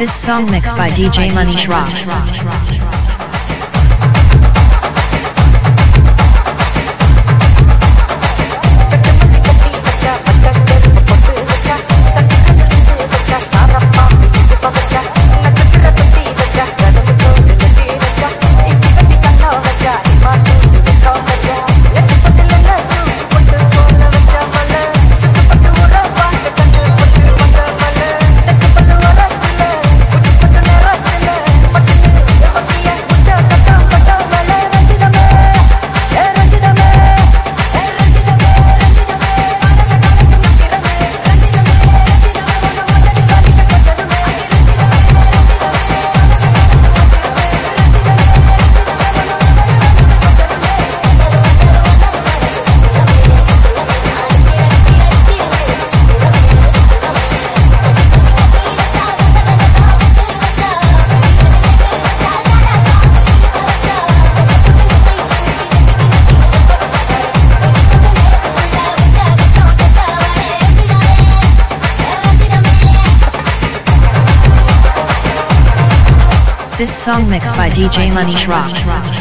This song mixed by DJ Manish Rocks. This song mixed by DJ Manish Rocks.